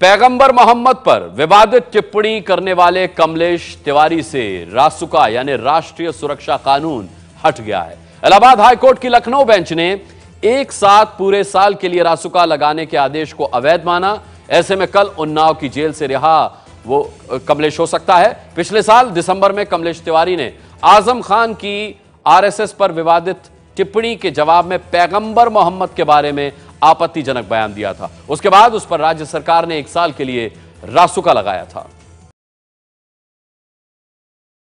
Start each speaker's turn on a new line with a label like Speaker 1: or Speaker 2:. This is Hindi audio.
Speaker 1: पैगंबर मोहम्मद पर विवादित टिप्पणी करने वाले कमलेश तिवारी से रासुका, यानी राष्ट्रीय सुरक्षा कानून हट गया है। इलाहाबाद हाईकोर्ट की लखनऊ बेंच ने एक साथ पूरे साल के लिए रासुका लगाने के आदेश को अवैध माना। ऐसे में कल उन्नाव की जेल से रिहा वो, कमलेश हो सकता है। पिछले साल दिसंबर में कमलेश तिवारी ने आज़म खान की आरएसएस पर विवादित टिप्पणी के जवाब में पैगंबर मोहम्मद के बारे में आपत्तिजनक बयान दिया था। उसके बाद उस पर राज्य सरकार ने एक साल के लिए रासुका लगाया था।